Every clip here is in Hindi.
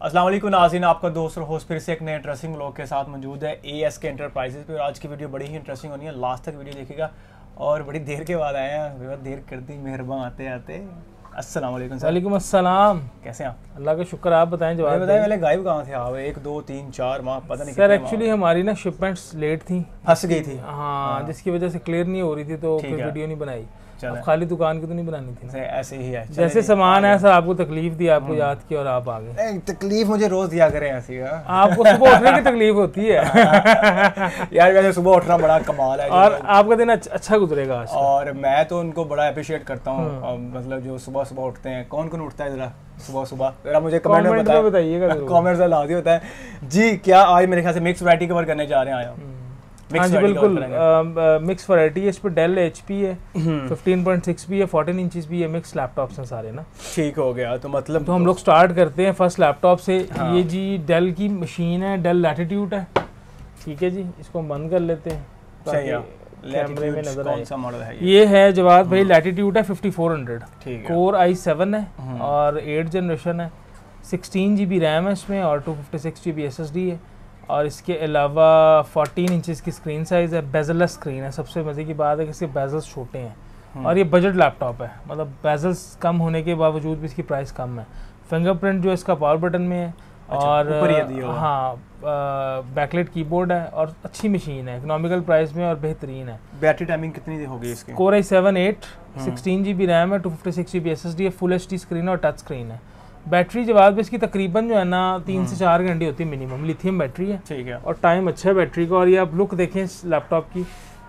अस्सलाम वालेकुम नाज़रीन आपका दोस्त और होस्ट फिर से एक नए इंटरेस्टिंग ब्लॉग के साथ मौजूद है ए एस के इंटरप्राइजेज पे। और आज की वीडियो बड़ी ही इंटरेस्टिंग होनी है। लास्ट तक वीडियो देखिएगा। और बड़ी देर के बाद आए हैं। बहुत देर कर दी मेहरबान आते आते। अस्सलाम वालेकुम अस्सलाम। कैसे हैं आप? अल्लाह का शुक्र आप बताएँ जवाब बताइए पहले गायब कहाँ थे आप? एक दो तीन चार माह पता नहीं सर एक्चुअली हमारी ना शिपमेंट्स लेट थी। फंस गई थी। हाँ जिसकी वजह से क्लियर नहीं हो रही थी तो वीडियो नहीं बनाई। अब खाली दुकान की तो नहीं बनानी थी ना। ऐसे ही है जैसे सामान है सर आपको तकलीफ़ दी आपको हम्म। याद किया और आप आ गए। तकलीफ़ मुझे रोज दिया करें ऐसी हाँ। आपको सुबह उठने की तकलीफ़ होती है। यार वैसे सुबह उठना बड़ा कमाल है और आपका दिन अच्छा गुजरेगा और मैं तो उनको बड़ा अप्रिशिएट करता हूँ। हम्म। मतलब जो सुबह सुबह उठते हैं कौन कौन उठता है जरा? सुबह सुबह। जरा मुझे कमेंट में बताइएगा बताएँ। ज़रूर। कमेंट लादी होता है। जी क्या आज मेरे ख्याल से मिक्स वैरायटी कवर करने जा रहे हैं आया। हाँ जी बिल्कुल। मिक्स वैरायटी है इस पर डेल एच पी है हम्म। 15.6 भी है 14 इंचज भी है मिक्स लैपटॉप्स हैं सारे ना? ठीक हो गया तो मतलब तो हम लोग स्टार्ट करते हैं फ़र्स्ट लैपटॉप से। हाँ। ये जी डेल की मशीन है डेल लैटिट्यूड है। ठीक है जी इसको हम बंद कर लेते हैं कैमरे में नज़र कौन सा मॉडल है ये? ये है जवाब भाई लैटिट्यूड है 5400 ठीक है। कोर आई सेवन है हम्म। और एट जनरेशन है। सिक्सटीन जी बी रैम है इसमें और two fifty six G B S S D है। और इसके अलावा फोर्टीन इंचज़ की स्क्रीन साइज़ है बेजलस स्क्रीन है। सबसे मज़े की बात है कि इसके बेजल्स छोटे हैं। हम्म। और ये बजट लैपटॉप है। मतलब बेजल्स कम होने के बावजूद भी इसकी प्राइस कम है। फिंगरप्रिंट जो इसका पावर बटन में है अच्छा, और ऊपर ही दिया हाँ। बैकलेट कीबोर्ड है और अच्छी मशीन है। इकोनॉमिकल प्राइस में और बेहतरीन है। बैटरी टाइमिंग कितनी होगी इसकी? Core I seven eight. Sixteen G B RAM है two fifty six G B S S D है फुल एच डी स्क्रीन है और टच स्क्रीन है। बैटरी जवाब भी इसकी तकरीबन जो है ना तीन से चार घंटे होती है मिनिमम लिथियम बैटरी है। ठीक है। और टाइम अच्छा है बैटरी का। और ये आप लुक देखें इस लैपटॉप की।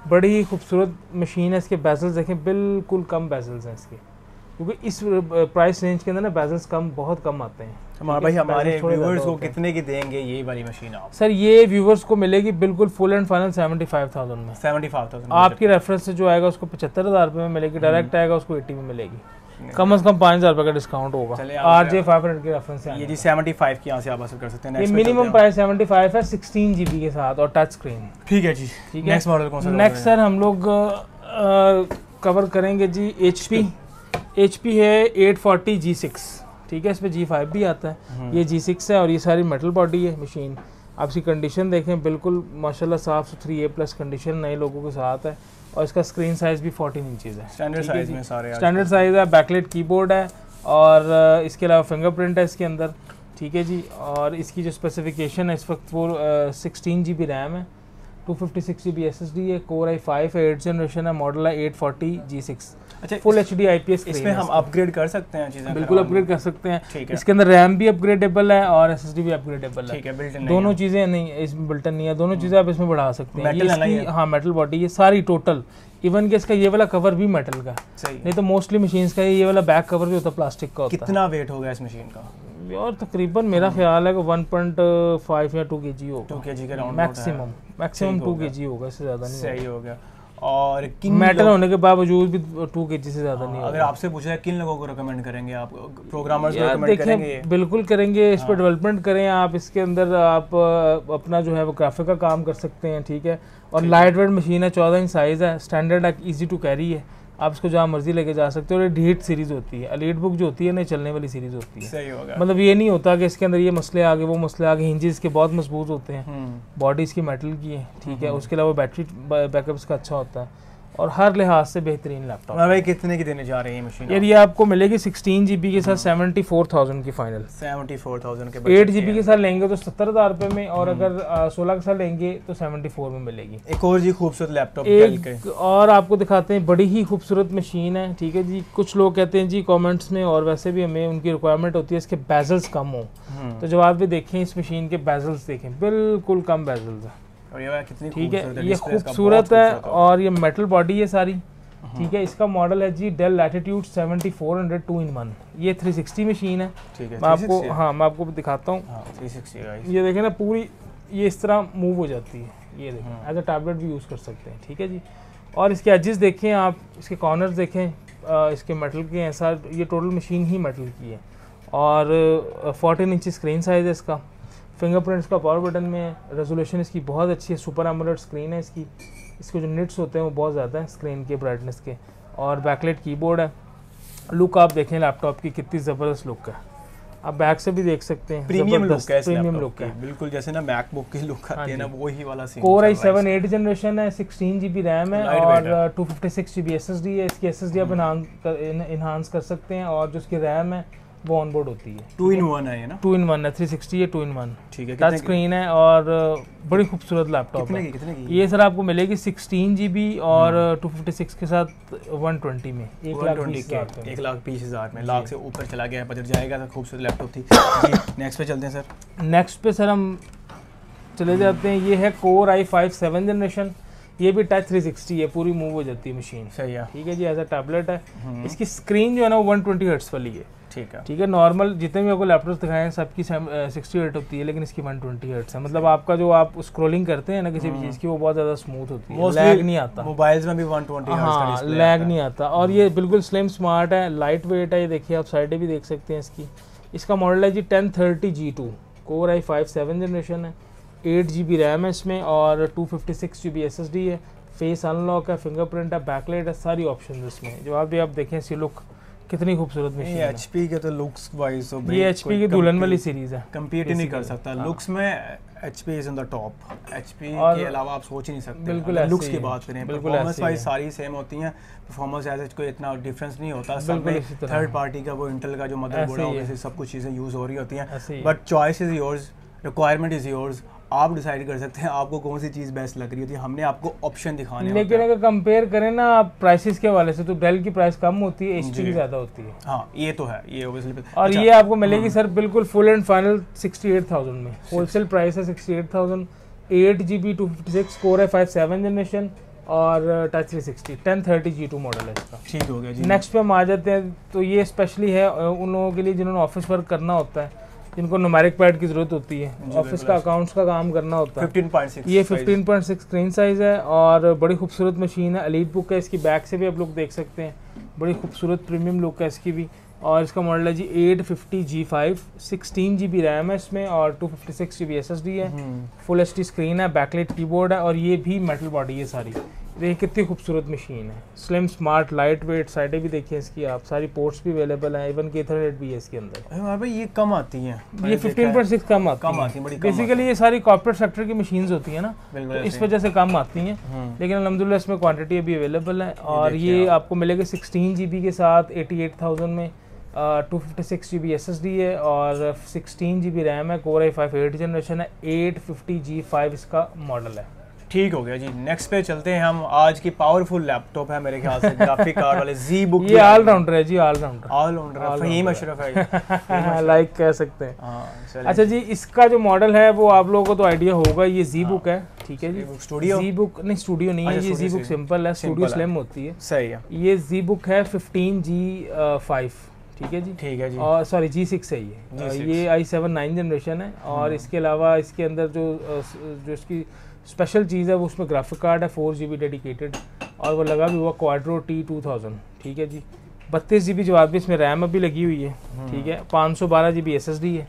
बड़ी ही खूबसूरत मशीन है। इसके बेजल्स देखें बिल्कुल कम बेजल्स हैं इसके। क्योंकि इस प्राइस रेंज के अंदर ना बेजल्स कम बहुत कम आते हैं। हमारे भाई हमारे ज़्यादा को कितने की देंगे ये वाली मशीन आप? सर ये व्यूवर्स को मिलेगी बिल्कुल full and final seventy five thousand में। सेवेंटी फाइव थाउज़ेंड आपकी रेफरेंस से जो आएगा उसको पचहत्तर हज़ार रुपये में मिलेगी। Direct hmm. आएगा उसको एट्टी में मिलेगी। कम से कम पाँच हज़ार रुपये का डिस्काउंट होगा। आर जे फाइव हंड्रेड के रेफरेंस से ये जी सेवेंटी फाइव की यहाँ से आप हासिल कर सकते हैं। ये मिनिमम प्राइस सेवेंटी फाइव है सिक्सटीन जी बी के साथ और टच स्क्रीन ठीक है जी। ठीक है? नेक्स्ट मॉडल कौन सा नेक्स्ट सर हम लोग कवर करेंगे जी एच पी एच पी है एट फोर्टी जी सिक्स ठीक है इस पर जी फाइव भी आता है। हम्म। ये जी सिक्स है और ये सारी मेटल बॉडी है मशीन आप इसकी कंडीशन देखें बिल्कुल माशाल्लाह साफ़ सुथरी ए प्लस कंडीशन नए लोगों के साथ है। और इसका स्क्रीन साइज़ भी फोर्टीन इंचज़ है। स्टैंडर्ड साइज़ में सारे स्टैंडर्ड साइज़ है बैकलेट कीबोर्ड है और इसके अलावा फिंगरप्रिंट है इसके अंदर। ठीक है जी? और इसकी जो स्पेसिफिकेशन है इस वक्त वो सिक्सटीन जी बी रैम है two fifty six G B S S D है कोर आई फाइव है एट जनरेशन है मॉडल है एट फोर्टी जी सिक्स अच्छा full H D I P S इसमें हम अपग्रेड कर सकते हैं चीज़ें बिल्कुल अपग्रेड कर सकते हैं। ठीक है। इसके अंदर रैम भी अपग्रेडेबल है और एस एस डी भी अपग्रेडेबल है। ठीक है दोनों चीज़ें नहीं इसमें बिल्टन नहीं है। दोनों चीज़ें आप इसमें बढ़ा सकते हैं। है? हाँ मेटल बॉडी ये सारी टोटल इवन कि इसका ये वाला कवर भी मेटल का। सही नहीं तो मोस्टली मशीन्स का ये वाला बैक कवर भी होता है प्लास्टिक का होता कितना वेट होगा इस मशीन का? है और तकरीबन मेरा ख्याल है कि 1.5 या 2 केजी टू होगा। के जी के राउंड मैक्सिमम मैक्सिमम ठीक हो 2 केजी होगा इससे ज़्यादा नहीं सही हो गया। और किन मेटल होने के बावजूद भी 2 केजी से ज़्यादा नहीं अगर आपसे पूछा है किन लोगों को रिकमेंड करेंगे आप? प्रोग्रामर्स को रिकमेंड करेंगे? बिल्कुल करेंगे इस पर हाँ। डेवलपमेंट करें आप इसके अंदर आप अपना जो है वो ग्राफिक का काम कर सकते हैं ठीक है? और लाइट वेट मशीन है चौदह इंच साइज़ है स्टैंडर्ड है ईजी टू कैरी है। आप इसको जहाँ मर्ज़ी लेके जा सकते हो और ढीट सीरीज़ होती है। अलीट बुक जो होती है ना चलने वाली सीरीज़ होती है। सही होगा। मतलब ये नहीं होता कि इसके अंदर ये मसले आगे वो मसले आगे हिंजेस के बहुत मज़बूत होते हैं। बॉडी इसकी मेटल की है ठीक है हम्म। उसके अलावा बैटरी बैकअप इसका अच्छा होता है। और हर लिहाज से बेहतरीन लैपटॉप भाई कितने की देने जा रहे हैं मशीन यार ये आपको मिलेगी सिक्सटीन जी के साथ सेवेंटी फोर थाउज़ेंड की फाइनल सेवेंटी फोर थाउज़ेंड के एट जी के साथ लेंगे तो सत्तर हज़ार रुपये में और अगर सोलह के साथ लेंगे तो सेवेंटी फोर में मिलेगी। एक और जी खूबसूरत लैपटॉप एक और आपको दिखाते हैं बड़ी ही खूबसूरत मशीन है ठीक है जी। कुछ लोग कहते हैं जी कॉमेंट्स में और वैसे भी हमें उनकी रिक्वायरमेंट होती है इसके बेजल्स कम हो। हम्म, तो जवाब भी देखें इस मशीन के बेजल्स देखें बिल्कुल कम बेजल्स है। और ये कितनी ठीक है ये खूबसूरत है और ये मेटल बॉडी है सारी। ठीक है इसका मॉडल है जी Dell Latitude 7400 two in one ये 360 मशीन है। ठीक है मैं आपको हाँ। मैं आपको दिखाता हूँ। हाँ ये देखें ना पूरी ये इस तरह मूव हो जाती है। ये देखें हाँ। एज अ टैबलेट भी यूज़ कर सकते हैं। ठीक है जी। और इसके एजेस देखें आप इसके कॉर्नर्स देखें अ, इसके मेटल के हैं। सर ये टोटल मशीन ही मेटल की है। और फोर्टीन इंच स्क्रीन साइज़ है इसका। फिंगरप्रिंट इसका पावर बटन में है रेजोल्यूशन इसकी बहुत अच्छी है सुपर एमोलेड स्क्रीन है इसकी। इसके जो निट्स होते हैं वो बहुत ज़्यादा हैं स्क्रीन के ब्राइटनेस के। और बैकलेट कीबोर्ड है। लुक आप देखें लैपटॉप की कितनी ज़बरदस्त लुक है। आप बैक से भी देख सकते हैं प्रीमियम लुक है प्रीमियम लुक है। बिल्कुल जैसे ना मैकबुक की लुक आती है ना हाँ जी। वही वाला सीन कोर आई है सेवन एट जनरेशन है सिक्सटीन जी बी रैम है है। और two fifty six G B S S D है। इसकी एस एस डी आप इन्हांस कर सकते हैं और जो इसकी रैम है वो ऑन बोर्ड होती है। टू इन वन है ना? टू इन वन है थ्री सिक्सटी है टू इन वन ठीक है टच स्क्रीन है और uh, बड़ी खूबसूरत लैपटॉप कितने है। की कितने की? ये सर आपको मिलेगी सिक्सटीन जी बी और। टू फिफ्टी सिक्स के साथ वन ट्वेंटी में। एक लाख 120 बीस हज़ार एक लाख बीस हज़ार में। लाख से ऊपर चला गया बजट जाएगा तो खूबसूरत लैपटॉप थी। नेक्स्ट पे चलते हैं सर नेक्स्ट पे सर हम चले जाते हैं। ये है core I five seven generation ये भी टच थ्री सिक्सटी है पूरी मूव हो जाती है मशीन सही है। ठीक है जी एज अ टैबलेट है। हम्म, इसकी स्क्रीन जो है ना वो वन ट्वेंटी हर्ट्स वाली है। ठीक है। ठीक है नॉर्मल जितने भी आपको लैपटॉप दिखाए हैं सबकी सिक्सटी हर्ट होती है लेकिन इसकी वन ट्वेंटी हर्ट्स है। मतलब आपका जो आप स्क्रॉलिंग करते हैं ना किसी भी हम्म। चीज़ की वो बहुत ज़्यादा स्मूथ होती है। लैग नहीं आता। मोबाइल्स में भी 120 हर्ट्ज का हाँ लैग नहीं आता। और ये बिल्कुल स्लिम स्मार्ट है लाइट वेट है ये देखिए आप साइडें भी देख सकते हैं इसकी। इसका मॉडल है G ten thirty G two core I five seven generation है। एट जी बी रैम है इसमें और two fifty six G B S S D है। फेस अनलॉक है फिंगरप्रिंट है बैकलाइट है सारी ऑप्शन इसमें। जो आप भी आप देखें इसकी लुक कितनी खूबसूरत मशीन ये है। एचपी के तो लुक्स वाइज ये एचपी की दुल्हन वाली सीरीज़ है। कंपीट ही नहीं कर सकता। हाँ। लुक्स में HP is in the top HP के अलावा आप सोच ही नहीं सकते। बिल्कुल लुक्स की बात करें बिल्कुल परफॉर्मेंस ही वाइज सारी सेम होती हैं। परफॉर्मेंस एज कोई इतना डिफरेंस नहीं होता। सब में थर्ड पार्टी का वो इंटेल का जो मदरबोर्ड है ही है। सब कुछ चीज़ें यूज़ हो रही होती हैं। But choice is yours requirement is yours आप डिसाइड कर सकते हैं आपको कौन सी चीज़ बेस्ट लग रही होती है। हमने आपको ऑप्शन दिखाने लेकिन अगर कंपेयर करें ना आप प्राइसेस के हवाले से तो डेल की प्राइस कम होती है एच की ज़्यादा होती है। हाँ ये तो है ये ओबियसली और ये आपको मिलेगी सर बिल्कुल full and final sixty eight thousand में होलसेल प्राइस है sixty eight thousand eight G B two fifty six core है फाइव सेवन जनरेशन और touch three sixty ten thirty G two model है इसका। ठीक हो गया जी। नेक्स्ट पे हम आ जाते हैं तो ये स्पेशली है उन लोगों के लिए जिन्होंने ऑफ़िस वर्क करना होता है। जिनको नुमेरिक पैड की ज़रूरत होती है। ऑफ़िस का अकाउंट्स का काम करना होता है। 15.6 ये size। 15.6 स्क्रीन साइज़ है और बड़ी खूबसूरत मशीन है। अलीट बुक है इसकी बैक से भी आप लोग देख सकते हैं। बड़ी खूबसूरत प्रीमियम लुक है इसकी भी। और इसका मॉडल है G eight fifty G five sixteen G B RAM है इसमें और two fifty six G B S S D है। फुल एच डी स्क्रीन है बैकलाइट कीबोर्ड है और ये भी मेटल बॉडी है सारी। देखिए कितनी खूबसूरत मशीन है। स्लिम स्मार्ट लाइट वेट साइडें भी देखिए इसकी आप। सारी पोर्ट्स भी अवेलेबल हैं इवन के थर्ड भी है इसके अंदर। ये कम आती हैं। ये देखा है। 15.6 कम आती कम आती हैं, बेसिकली ये सारी कॉर्पोरेट सेक्टर की मशीन होती है ना तो इस वजह से कम आती हैं। हम्म, लेकिन अलहमदिल्ला इसमें क्वान्टिटी अभी अवेलेबल है। और ये आपको मिलेगा सिक्सटीन जी के साथ एटी एट थाउज़ेंड में two fifty six G B S S D है और सिक्सटीन जी बी रैम है core i five eight generation है एट फिफ्टी जी फाइव इसका मॉडल है। ठीक हो गया जी। नेक्स्ट पे चलते हैं हम। आज की पावरफुल लैपटॉप है मेरे ख्याल से ग्राफिक कार्ड वाले जी बुक ये ऑलराउंडर है जी all rounder all rounder Faheem Ashraf है लाइक कह सकते हैं। हाँ अच्छा जी इसका जो मॉडल है वो आप लोगों को तो आइडिया होगा ये जी बुक है। ठीक है जी। Studio? जी बुक नहीं स्टूडियो नहीं है अच्छा, ये जी बुक सिंपल है स्टूडियो स्लिम होती है। सही है। ये जी बुक है फिफ्टीन जी फाइव ठीक है जी। ठीक है जी। और सॉरी जी सिक्स है ये। G6 ये आई सेवन नाइन जनरेशन है। और हम्म। इसके अलावा इसके अंदर जो जो इसकी स्पेशल चीज़ है वो उसमें ग्राफिक कार्ड है फोर जी बी डेडिकेटेड और वो लगा भी हुआ क्वाड्रो टी टू थाउज़ेंड ठीक है जी? बत्तीस जी बी जवाब भी इसमें रैम अभी लगी हुई है ठीक है? पाँच सौ बारह G B S S D है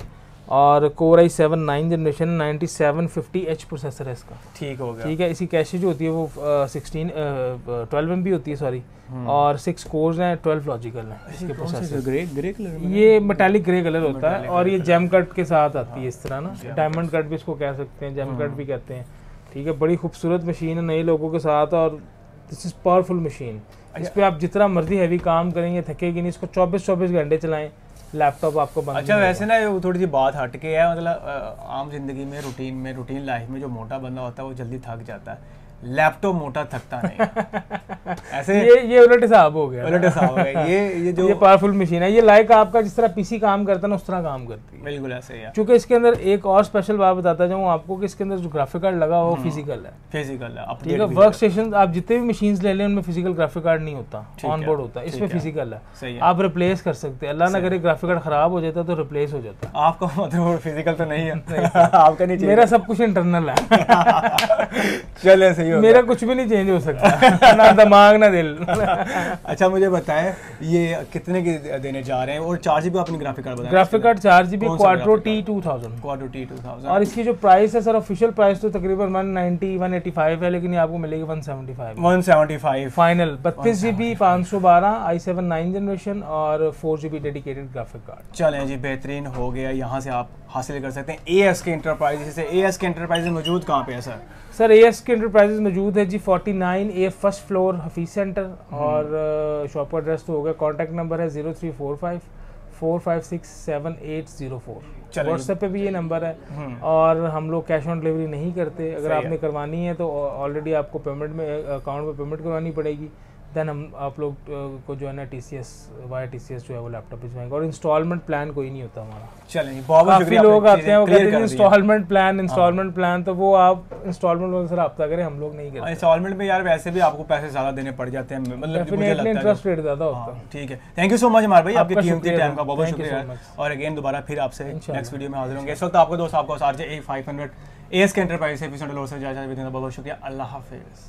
और core i seven nine generation ninety seven fifty H processor है इसका। ठीक हो गया। ठीक है इसकी कैशे जो होती है वो सिक्सटीन ट्वेल्व एम बी होती है सॉरी हम्म। और सिक्स कोर्स हैं ट्वेल्व लॉजिकल हैं इसके प्रोसेसर ग्रे ग्रे कलर में ये मेटालिक ग्रे कलर होता है और ये जेम कट के साथ आती है इस तरह ना। डायमंड कट भी इसको कह सकते हैं जेम कट हम्म। भी कहते हैं। ठीक है बड़ी खूबसूरत मशीन है नए लोगों के साथ और दिस इज़ पावरफुल मशीन इस पर आप जितना मर्ज़ी हैवी काम करेंगे थकेगी नहीं इसको 24 24 घंटे चलाएँ लैपटॉप आपको बंद अच्छा वैसे ना ये थोड़ी सी बात हटके है मतलब आम ज़िंदगी में रूटीन में रूटीन लाइफ में जो मोटा बंदा होता है वो जल्दी थक जाता है। लैपटॉप मोटा थकता नहीं। ऐसे ये ये उलट हिसाब हो गया। उलट हिसाब हो गया ये ये जो ये पावरफुल मशीन है। ये लाइक आपका जिस तरह पीसी काम करता है ना उस तरह काम करती है। बिल्कुल ऐसे ही क्योंकि इसके अंदर एक और स्पेशल बात बताता जाऊँ आपको कि इसके अंदर जो ग्राफिक कार्ड लगा हुआ फ़िज़िकल है। फ़िज़िकल है ठीक है वर्क स्टेशन आप जितने भी मशीन ले लें उनमें फ़िज़िकल ग्राफिक कार्ड नहीं होता। ऑन बोर्ड होता है। इसमें फ़िज़िकल है। आप रिप्लेस कर सकते हैं। अल्लाह ना करे ग्राफिक कार्ड खराब हो जाता तो रिप्लेस हो जाता आपका मतलब फ़िज़िकल तो नहीं है। आपका नहीं मेरा सब कुछ इंटरनल है। चले सही वही होगा मेरा कुछ भी नहीं चेंज हो सकता। ना दिमाग ना दिल। अच्छा मुझे बताएँ ये कितने की देने जा रहे हैं? और चार जीबी अपनी ग्राफिक कार्ड बताएँ ग्राफिक कार्ड चार G B Quadro T two thousand Quadro T two thousand और इसकी जो प्राइस है सर ऑफिशियल प्राइस तो तकरीबन one ninety one eighty five है लेकिन ये आपको मिलेगी one seventy five one seventy five final बत्तीस जी बी पाँच सौ बारह आई सेवन नाइन जनरेशन और four G B dedicated graphic card चलें जी बेहतरीन हो गया। यहाँ से आप हासिल कर सकते हैं। ए एस के इंटरप्राइजेज से। ए एस के इंटरप्राइजेज मौजूद कहाँ पे है sir sir A S K enterprises मौजूद है जी forty nine A first floor Hafeez centre और शॉप एड्रेस तो हो गया कॉन्टैक्ट नंबर है zero three four five four five six seven eight zero four WhatsApp पे भी ये नंबर है हम्म। और हम लोग कैश ऑन डिलीवरी नहीं करते। अगर आपने करवानी है तो ऑलरेडी आपको पेमेंट में अकाउंट में पेमेंट करवानी पड़ेगी। देन हम आप लोग को जो है ना T C S Y T C S जो है वो लैपटॉप भिजवाएँगे और इंस्टॉलमेंट प्लान कोई नहीं होता हमारा। काफ़ी लोग आते हैं वो कहते हैं। इंस्टॉलमेंट प्लान इंस्टॉलमेंट प्लान तो वो आप इंस्टॉलमेंट वाले से रब्ता करें हम लोग नहीं करते। इंस्टॉलमेंट में यार वैसे भी आपको पैसे ज़्यादा देने पड़ जाते हैं मतलब इंटरेस्ट रेट ज़्यादा होता हाँ, है ठीक है। थैंक यू सो मच हमारे भाई आपके कीमती टाइम का बहुत बहुत शुक्रिया। और अगेन दोबारा फिर आपसे नेक्स्ट वीडियो में हाजिर होंगे। इस वक्त आपको दोस्त आपको R J A five hundred S K enterprise से बहुत शुक्रिया। अल्लाह हाफिज़।